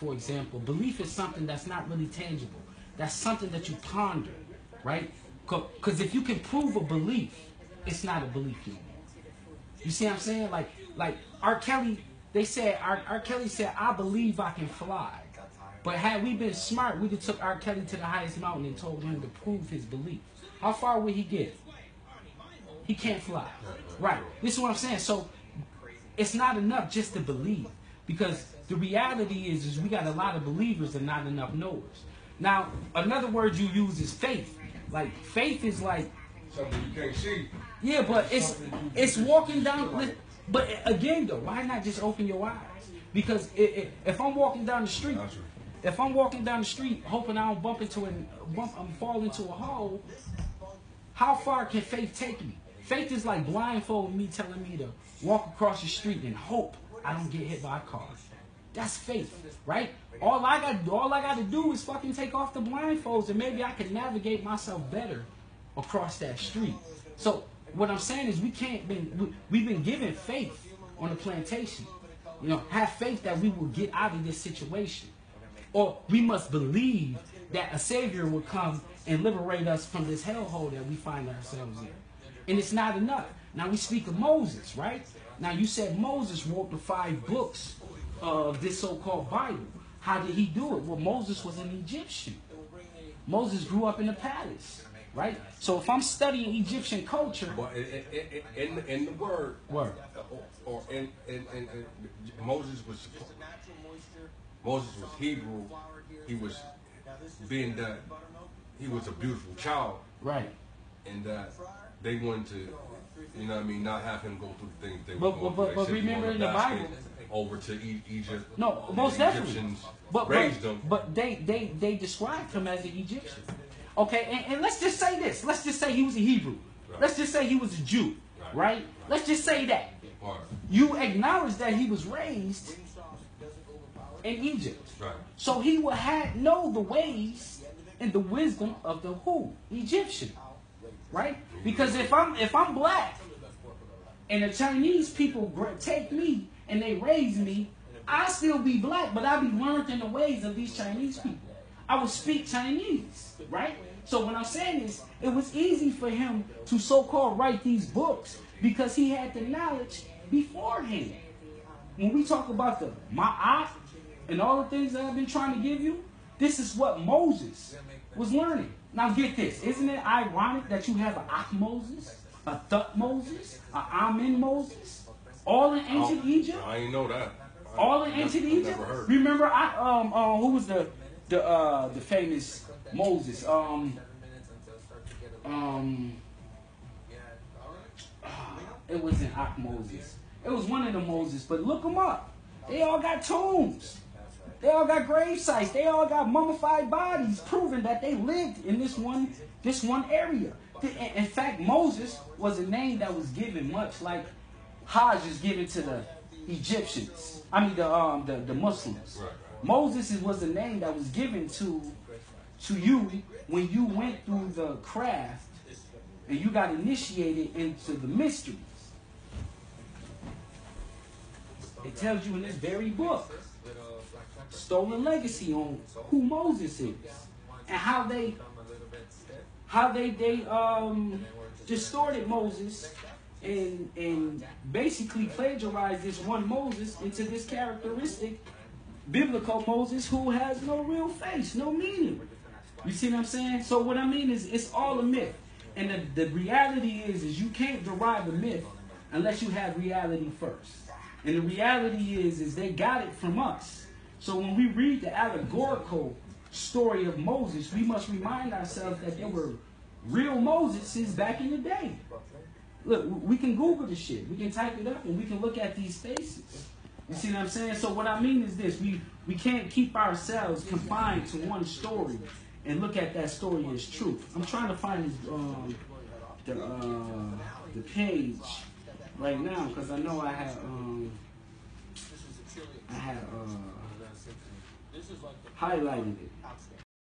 for example, belief is something that's not really tangible. That's something that you ponder, right? Because if you can prove a belief, it's not a belief anymore. You see what I'm saying? Like, like R. Kelly, they said R. R. Kelly said, "I believe I can fly." But had we been smart, we'd have took R. Kelly to the highest mountain and told him to prove his belief. How far would he get? He can't fly. Right. This is what I'm saying. So it's not enough just to believe. Because the reality is, is we got a lot of believers and not enough knowers. Now, another word you use is faith. Like faith is like something you can't see. Yeah, but it's it's walking down. But again, though, why not just open your eyes? Because it, it, if I'm walking down the street, if I'm walking down the street hoping I don't bump into and bump, I'm fall into a hole, how far can faith take me? Faith is like blindfolding me, telling me to walk across the street and hope I don't get hit by a car. That's faith, right? All I got, all I got to do is fucking take off the blindfolds, and maybe I can navigate myself better across that street. So what I'm saying is, we can't been, we, we've been given faith on the plantation. You know, have faith that we will get out of this situation. Or we must believe that a Savior will come and liberate us from this hellhole that we find ourselves in. And it's not enough. Now we speak of Moses, right? Now you said Moses wrote the five books of this so-called Bible. How did he do it? Well, Moses was an Egyptian. Moses grew up in a palace, right? So if I'm studying Egyptian culture, well, in, in, in, in the word, word, or, in, in, in, Moses was Moses was Hebrew. He was being that he was a beautiful child, right? And that they wanted to, you know, what I mean, not have him go through the things they but, were going but, but, but remember in the Bible, over to e- Egypt. No, most definitely. But, raised but, but they, they, they described him as an Egyptian. Okay, and, and, let's just say this. Let's just say he was a Hebrew. Right. Let's just say he was a Jew, right? right? Let's just say that. Right. You acknowledge that he was raised in Egypt. Right. So he would have know the ways and the wisdom of the who? Egyptian. Right? Because if I'm if I'm black and the Chinese people take me and they raise me, I still be black, but I be learned in the ways of these Chinese people. I would speak Chinese, right? So what I'm saying is, it was easy for him to so-called write these books because he had the knowledge beforehand. When we talk about the Ma'at and all the things that I've been trying to give you, this is what Moses was learning. Now get this, isn't it ironic that you have an Ak Moses, a Thut Moses, a Amen Moses, all in ancient Egypt? I didn't know that. All in ancient Egypt. Remember, I um uh, who was the the uh the famous Moses um um it wasn't Ak Moses. It was one of the Moses, but look them up. They all got tombs. They all got grave sites. They all got mummified bodies, proving that they lived in this one this one area. In fact, Moses was a name that was given much like Hajj is given to the Egyptians. I mean the um the, the Muslims. Right, right. Moses was a name that was given to to you when you went through the craft and you got initiated into the mysteries. It tells you in this very book, Stolen Legacy, on who Moses is and how they how they they um distorted Moses and and basically plagiarized this one Moses into this characteristic biblical Moses who has no real face, no meaning. You see what I'm saying? So what I mean is it's all a myth. And the, the reality is is you can't derive a myth unless you have reality first. And the reality is is they got it from us. So when we read the allegorical story of Moses, we must remind ourselves that there were real Moseses back in the day. Look, we can Google the shit. We can type it up and we can look at these faces. You see what I'm saying? So what I mean is this: we we can't keep ourselves confined to one story and look at that story as truth. I'm trying to find um, the uh, the page right now because I know I had um, I had uh, highlighted it.